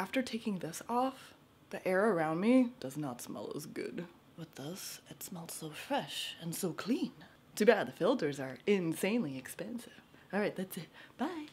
after taking this off, the air around me does not smell as good. With this, it smells so fresh and so clean. Too bad the filters are insanely expensive. All right, that's it. Bye.